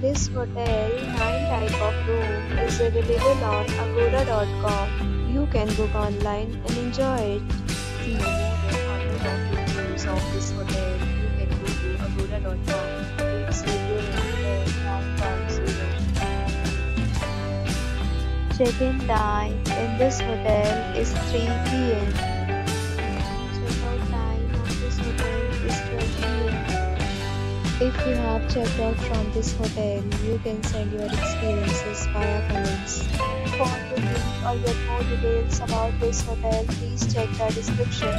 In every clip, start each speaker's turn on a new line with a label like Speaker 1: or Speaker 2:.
Speaker 1: this hotel, 9 type of room is available on agoda.com. You can book online and enjoy it. See more than 100 of reviews of this hotel. You can go to agoda.com. Its review rating is 9.0. Check-in time in this hotel is 3 p.m. If you have checked out from this hotel, you can send your experiences via comments. For booking or get more details about this hotel, please check the description.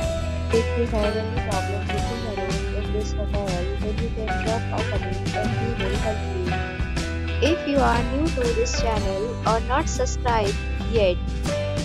Speaker 1: If you have any problem booking a room in this hotel, then you can drop a comment and we will help you. If you are new to this channel or not subscribed yet,